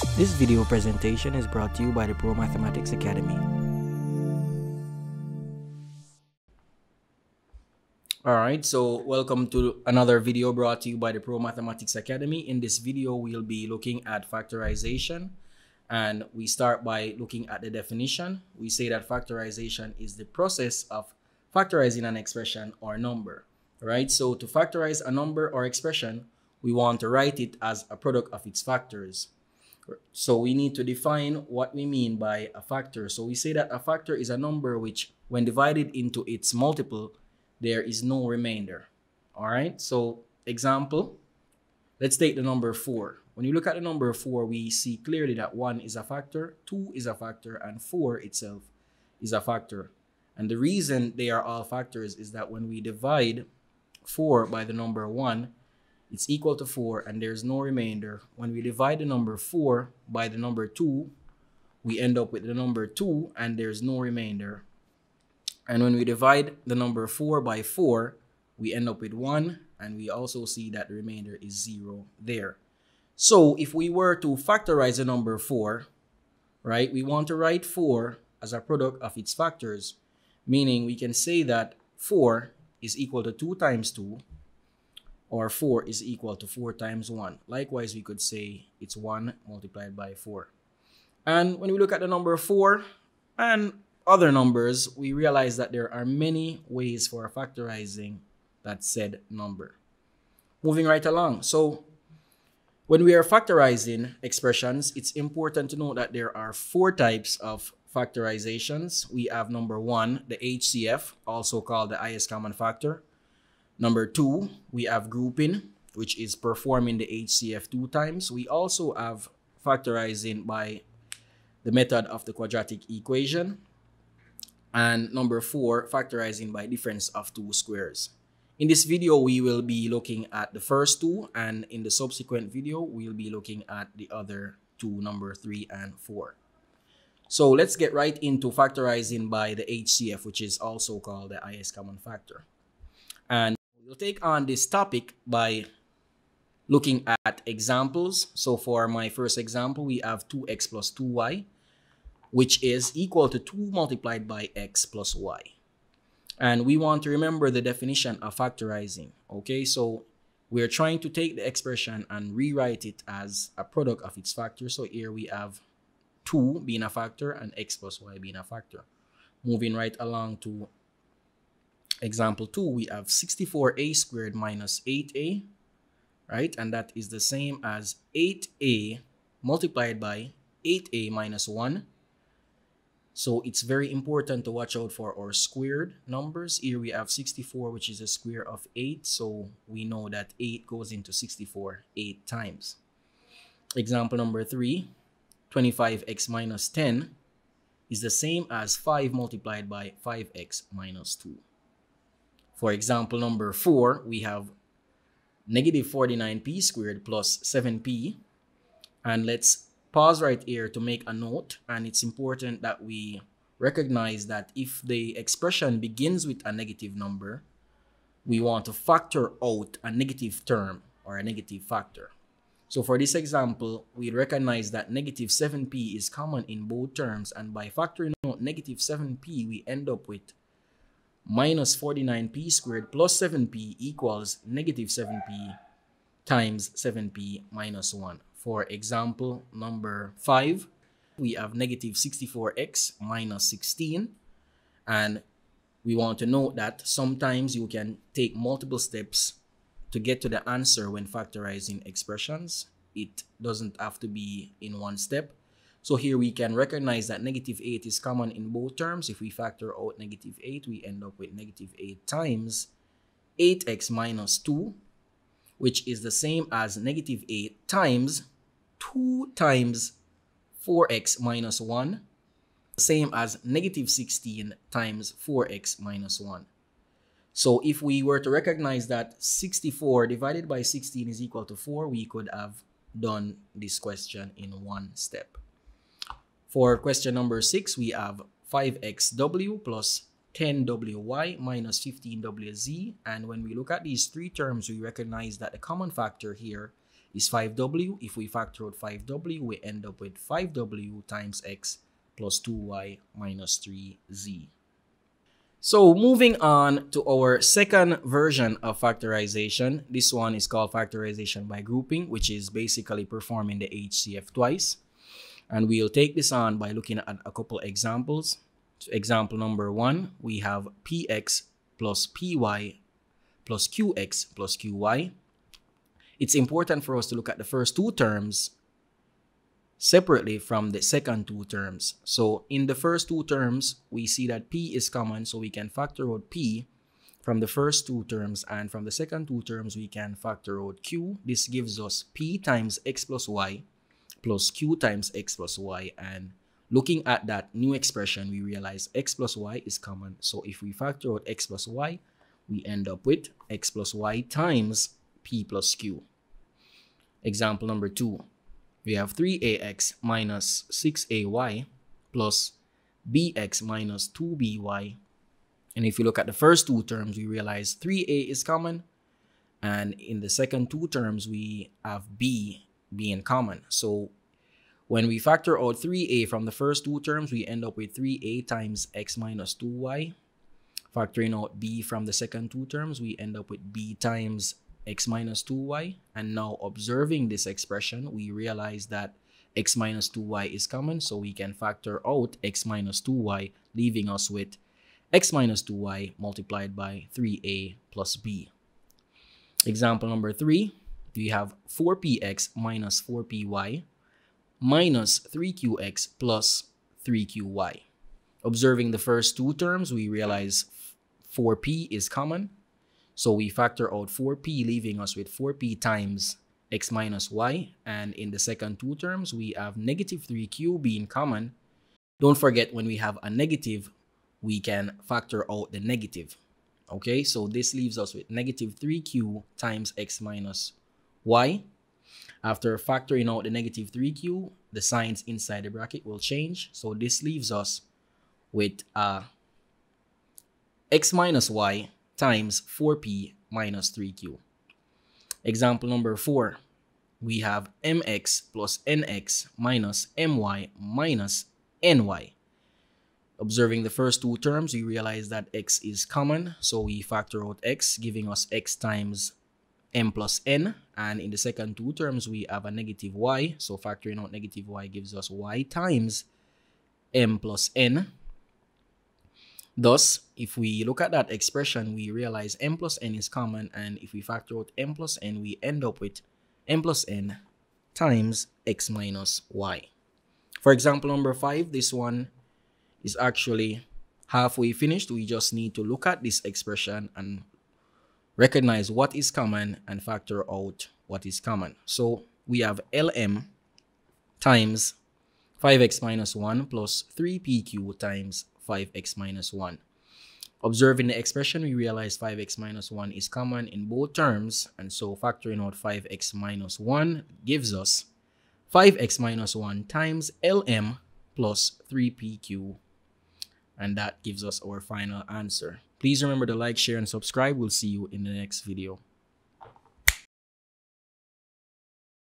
This video presentation is brought to you by the Pro Mathematics Academy. Alright, so welcome to another video brought to you by the Pro Mathematics Academy. In this video, we'll be looking at factorization. And we start by looking at the definition. We say that factorization is the process of factorizing an expression or number. Right, so to factorize a number or expression, we want to write it as a product of its factors. So we need to define what we mean by a factor. So we say that a factor is a number which, when divided into its multiple, there is no remainder. All right. So example, let's take the number four. When you look at the number four, we see clearly that one is a factor, two is a factor, and four itself is a factor. And the reason they are all factors is that when we divide four by the number one, it's equal to 4 and there's no remainder. When we divide the number 4 by the number 2, we end up with the number 2 and there's no remainder. And when we divide the number 4 by 4, we end up with 1 and we also see that the remainder is 0 there. So if we were to factorize the number 4, right, we want to write 4 as a product of its factors, meaning we can say that 4 is equal to 2 times 2 or 4 is equal to 4 times 1. Likewise, we could say it's 1 multiplied by 4. And when we look at the number 4 and other numbers, we realize that there are many ways for factorizing that said number. Moving right along. So when we are factorizing expressions, it's important to note that there are four types of factorizations. We have number one, the HCF, also called the highest common factor. Number two, we have grouping, which is performing the HCF two times. We also have factorizing by the method of the quadratic equation. And number four, factorizing by difference of two squares. In this video, we will be looking at the first two, and in the subsequent video, we'll be looking at the other two, number three and four. So let's get right into factorizing by the HCF, which is also called the highest common factor. And We'll take on this topic by looking at examples. So for my first example, we have 2x plus 2y, which is equal to 2 multiplied by x plus y. And we want to remember the definition of factorizing. Okay, so we're trying to take the expression and rewrite it as a product of its factors. So here we have 2 being a factor and x plus y being a factor. Moving right along to example 2, we have 64a squared minus 8a, right? And that is the same as 8a multiplied by 8a minus 1. So it's very important to watch out for our squared numbers. Here we have 64, which is a square of 8. So we know that 8 goes into 64 8 times. Example number 3, 25x minus 10 is the same as 5 multiplied by 5x minus 2. For example, number 4, we have negative 49p squared plus 7p. And let's pause right here to make a note. And it's important that we recognize that if the expression begins with a negative number, we want to factor out a negative term or a negative factor. So for this example, we recognize that negative 7p is common in both terms. And by factoring out negative 7p, we end up with minus 49p squared plus 7p equals negative 7p times 7p minus 1. For example, number 5, we have negative 64x minus 16. And we want to note that sometimes you can take multiple steps to get to the answer when factorizing expressions. It doesn't have to be in one step. So here we can recognize that negative 8 is common in both terms. If we factor out negative 8, we end up with negative 8 times 8x minus 2, which is the same as negative 8 times 2 times 4x minus 1, same as negative 16 times 4x minus 1. So if we were to recognize that 64 divided by 16 is equal to 4, we could have done this question in one step. For question number 6, we have 5xw plus 10wy minus 15wz. And when we look at these three terms, we recognize that the common factor here is 5w. If we factor out 5w, we end up with 5w times x plus 2y minus 3z. So moving on to our second version of factorization. This one is called factorization by grouping, which is basically performing the HCF twice. And we'll take this on by looking at a couple examples. So example number one, we have px plus py plus qx plus qy. It's important for us to look at the first two terms separately from the second two terms. So in the first two terms, we see that p is common, so we can factor out p from the first two terms, and from the second two terms, we can factor out q. This gives us p times x plus y plus q times x plus y, and looking at that new expression, we realize x plus y is common. So if we factor out x plus y, we end up with x plus y times p plus q. Example number two, we have 3ax minus 6ay plus bx minus 2by. And if you look at the first two terms, we realize 3a is common. And in the second two terms, we have b being common. So when we factor out 3a from the first two terms, we end up with 3a times x minus 2y. Factoring out b from the second two terms, we end up with b times x minus 2y. And now observing this expression, we realize that x minus 2y is common, so we can factor out x minus 2y, leaving us with x minus 2y multiplied by 3a plus b. Example number 3, we have 4px minus 4py minus 3qx plus 3qy. Observing the first two terms, we realize 4p is common, so we factor out 4p, leaving us with 4p times x minus y. And in the second two terms, we have negative 3q being common. Don't forget when we have a negative, we can factor out the negative. Okay, so this leaves us with negative 3q times x minus y. After factoring out the negative 3q, the signs inside the bracket will change. So this leaves us with uh, x minus y times 4p minus 3q. Example number 4, we have mx plus nx minus my minus ny. Observing the first two terms, we realize that x is common, so we factor out x, giving us x times m plus n. And in the second two terms, we have a negative y, so factoring out negative y gives us y times m plus n. Thus, if we look at that expression, we realize m plus n is common, and if we factor out m plus n, we end up with m plus n times x minus y. For example, number 5, this one is actually halfway finished. We just need to look at this expression and recognize what is common and factor out what is common. So we have lm times 5x minus 1 plus 3pq times 5x minus 1. Observing the expression, we realize 5x minus 1 is common in both terms, and so factoring out 5x minus 1 gives us 5x minus 1 times lm plus 3pq, and that gives us our final answer. Please remember to like, share, and subscribe. We'll see you in the next video.